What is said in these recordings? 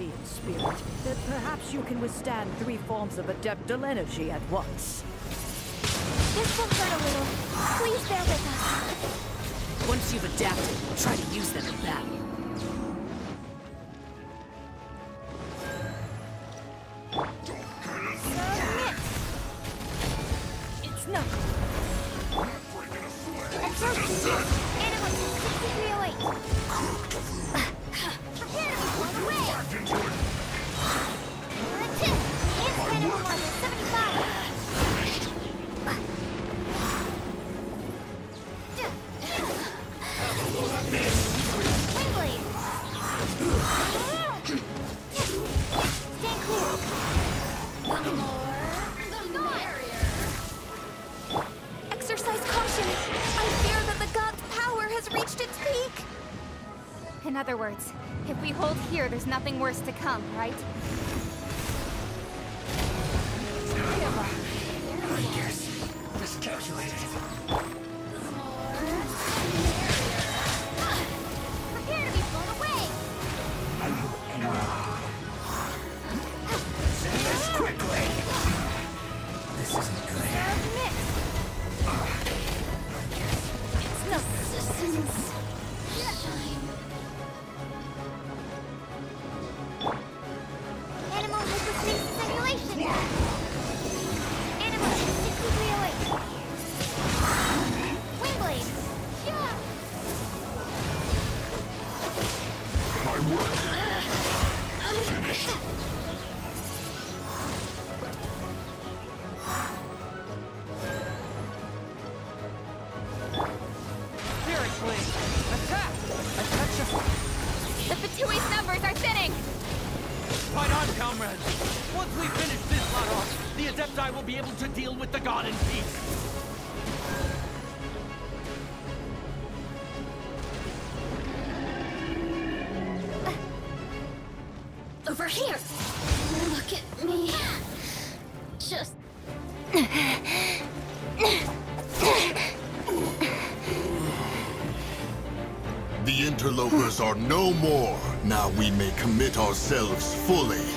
body and spirit, that perhaps you can withstand three forms of adeptal energy at once. This will hurt a little. Please bear with us. Once you've adapted, try to use them in battle. We hold here, there's nothing worse to come, right? Here. Look at me. Just The interlopers are no more. Now we may commit ourselves fully.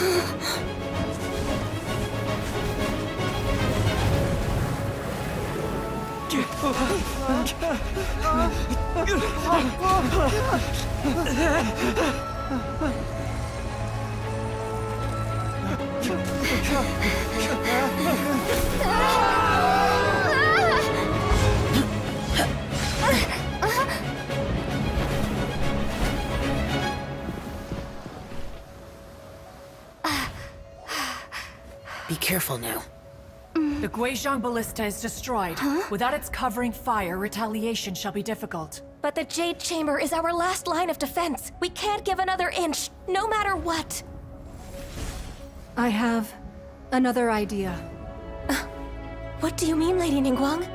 Yeah. Be careful now. The Guizhong Ballista is destroyed. Without its covering fire, retaliation shall be difficult. But the Jade Chamber is our last line of defense. We can't give another inch, no matter what. I have another idea. Uh, what do you mean, Lady Ningguang?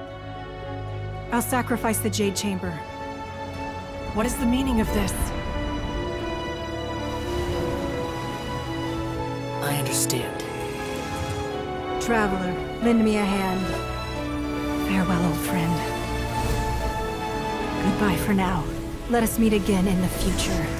I'll sacrifice the Jade Chamber. What is the meaning of this? I understand. Traveler, lend me a hand. Farewell, old friend. Goodbye for now. Let us meet again in the future.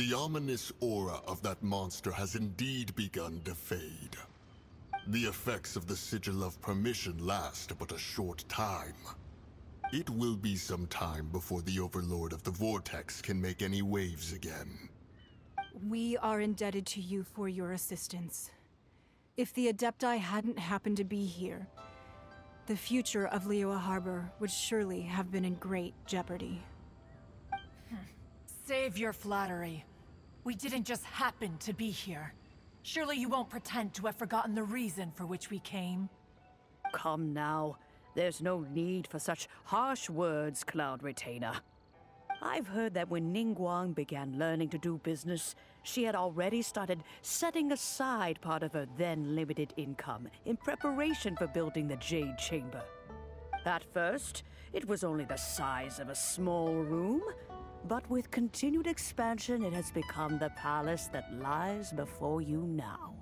The ominous aura of that monster has indeed begun to fade. The effects of the Sigil of Permission last but a short time. It will be some time before the Overlord of the Vortex can make any waves again. We are indebted to you for your assistance. If the Adepti hadn't happened to be here, the future of Liyue Harbor would surely have been in great jeopardy. Save your flattery. We didn't just happen to be here. Surely you won't pretend to have forgotten the reason for which we came. Come now. There's no need for such harsh words, Cloud Retainer. I've heard that when Ningguang began learning to do business, she had already started setting aside part of her then limited income in preparation for building the Jade Chamber. At first, it was only the size of a small room, but with continued expansion, it has become the palace that lies before you now.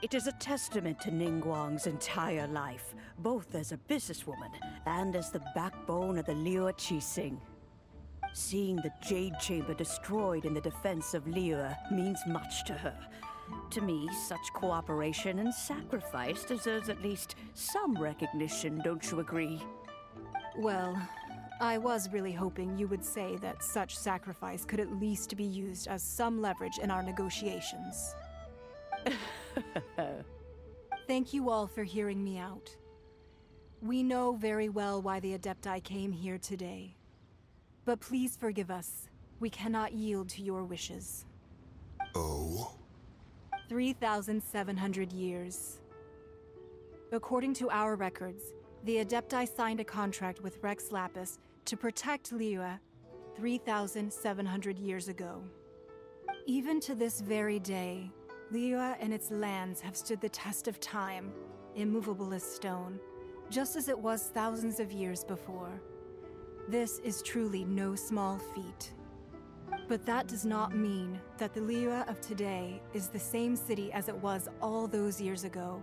It is a testament to Ningguang's entire life, both as a businesswoman and as the backbone of the Liyue Qixing. Seeing the Jade Chamber destroyed in the defense of Liyue means much to her. To me, such cooperation and sacrifice deserves at least some recognition, don't you agree? Well, I was really hoping you would say that such sacrifice could at least be used as some leverage in our negotiations. Thank you all for hearing me out. We know very well why the Adepti came here today. But please forgive us. We cannot yield to your wishes. Oh? 3,700 years. According to our records, the Adepti signed a contract with Rex Lapis to protect Liyue 3,700 years ago. Even to this very day, Liyue and its lands have stood the test of time, immovable as stone, just as it was thousands of years before. This is truly no small feat. But that does not mean that the Liyue of today is the same city as it was all those years ago.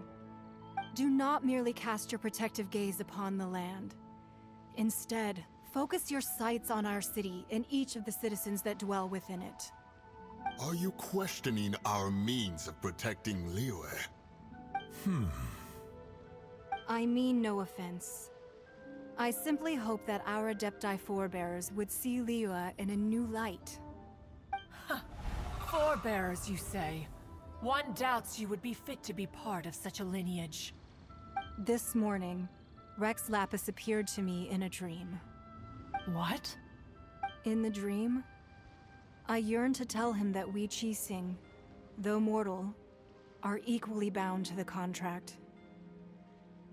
Do not merely cast your protective gaze upon the land. Instead, focus your sights on our city and each of the citizens that dwell within it. Are you questioning our means of protecting Liyue? Hmm. I mean no offense. I simply hope that our Adepti forebears would see Liyue in a new light. Forebears, you say? One doubts you would be fit to be part of such a lineage. This morning, Rex Lapis appeared to me in a dream. What? In the dream, I yearned to tell him that we Qixing, though mortal, are equally bound to the contract.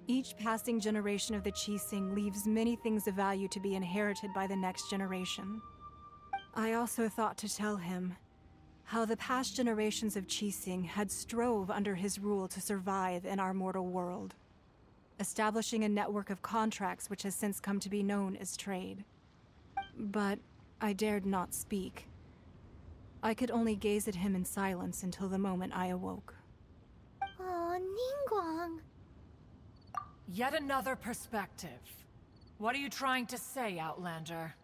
Each passing generation of the Qixing leaves many things of value to be inherited by the next generation. I also thought to tell him how the past generations of Qixing had strove under his rule to survive in our mortal world, establishing a network of contracts which has since come to be known as trade. But I dared not speak. I could only gaze at him in silence until the moment I awoke. Oh, Ningguang. Yet another perspective. What are you trying to say, Outlander?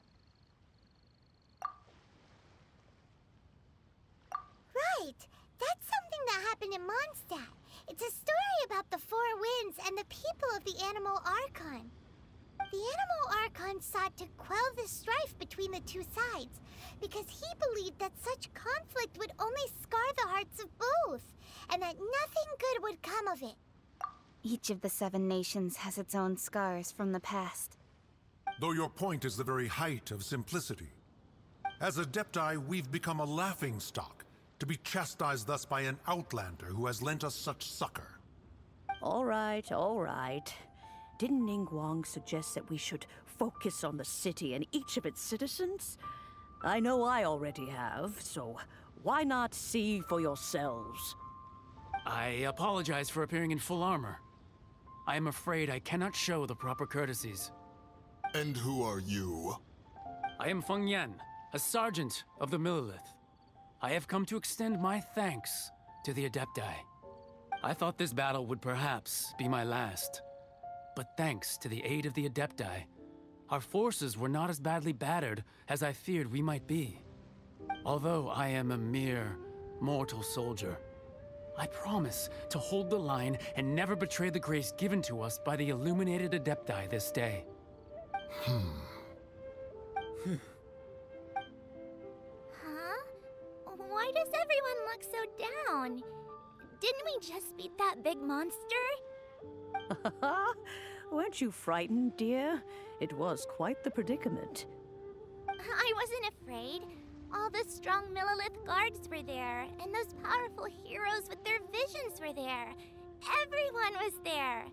Right! That's something that happened in Mondstadt. It's a story about the Four Winds and the people of the Anemo Archon. The Anemo Archon sought to quell the strife between the two sides because he believed that such conflict would only scar the hearts of both, and that nothing good would come of it. Each of the seven nations has its own scars from the past. Though your point is the very height of simplicity. As Adepti, we've become a laughing stock, to be chastised thus by an outlander who has lent us such succor. All right, all right. Didn't Ningguang suggest that we should focus on the city and each of its citizens? I know I already have, so why not see for yourselves? I apologize for appearing in full armor. I am afraid I cannot show the proper courtesies. And who are you? I am Feng Yan, a sergeant of the Millelith. I have come to extend my thanks to the Adepti. I thought this battle would perhaps be my last. But thanks to the aid of the Adepti, our forces were not as badly battered as I feared we might be. Although I am a mere mortal soldier, I promise to hold the line and never betray the grace given to us by the illuminated Adepti this day. Hmm. Huh? Why does everyone look so down? Didn't we just beat that big monster? Weren't you frightened, dear? It was quite the predicament. I wasn't afraid. All the strong Millelith guards were there, and those powerful heroes with their visions were there. Everyone was there.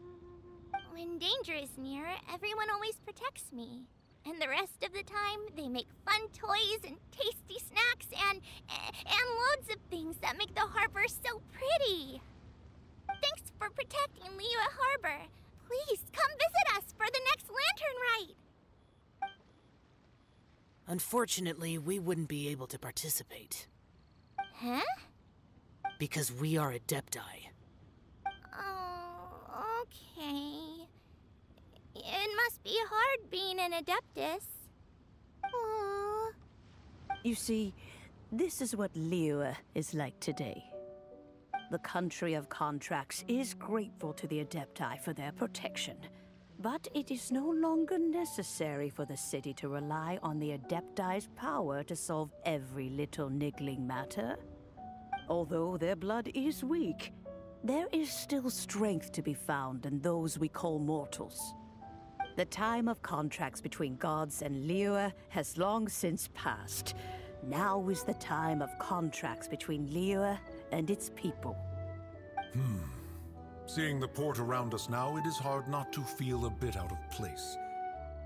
When danger is near, everyone always protects me. And the rest of the time, they make fun toys and tasty snacks and and loads of things that make the harbor so pretty. Thanks for protecting Liyue Harbor. Please come visit us for the next lantern rite. Unfortunately, we wouldn't be able to participate. Huh? Because we are Adepti. Oh, okay. It must be hard being an Adeptus. Aww. You see, this is what Liyue is like today. The country of contracts is grateful to the Adepti for their protection. But it is no longer necessary for the city to rely on the Adepti's power to solve every little niggling matter. Although their blood is weak, there is still strength to be found in those we call mortals. The time of contracts between gods and Liyue has long since passed. Now is the time of contracts between Liyue and its people. Hmm. Seeing the port around us now, it is hard not to feel a bit out of place.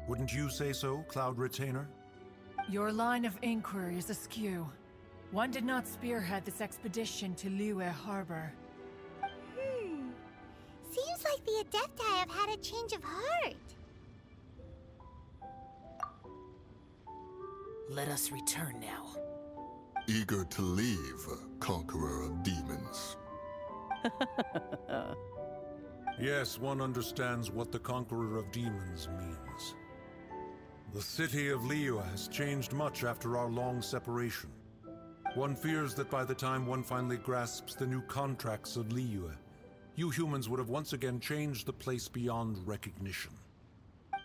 Wouldn't you say so, Cloud Retainer? Your line of inquiry is askew. One did not spearhead this expedition to Liyue Harbor. Hmm. Seems like the Adepti have had a change of heart. Let us return now. Eager to leave, Conqueror of Demons. yes, one understands what the Conqueror of Demons means. The city of Liyue has changed much after our long separation. One fears that by the time one finally grasps the new contracts of Liyue, you humans would have once again changed the place beyond recognition.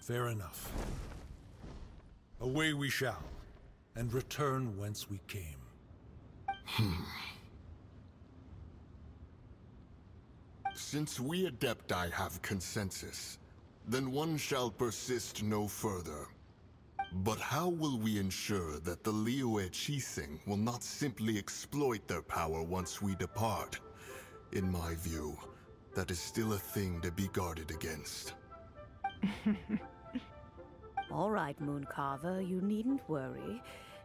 Fair enough. Away we shall, and return whence we came. Since we Adepti have consensus, then one shall persist no further. But how will we ensure that the Liyue Qixing will not simply exploit their power once we depart? In my view, that is still a thing to be guarded against. All right, Mooncarver, you needn't worry.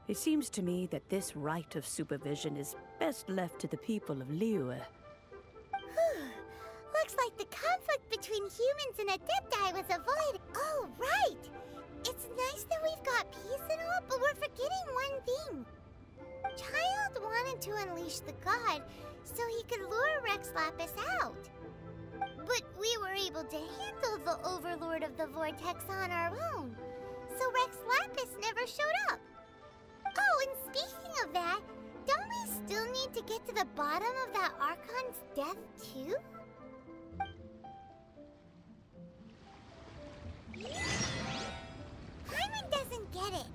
It seems to me that this right of supervision is best left to the people of Liyue. Looks like the conflict between humans and Adepti was avoided. Oh, right! It's nice that we've got peace and all, but we're forgetting one thing. Childe wanted to unleash the god so he could lure Rex Lapis out. But we were able to handle the Overlord of the Vortex on our own, so Rex Lapis never showed up. Oh, and speaking of that, don't we still need to get to the bottom of that Archon's death, too? Paimon doesn't get it.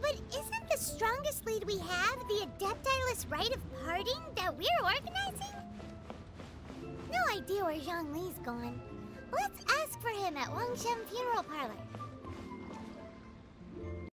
But isn't the strongest lead we have the Adeptiless rite of parting that we're organizing? No idea where Zhongli's gone. Let's ask for him at Wangsheng Funeral Parlor.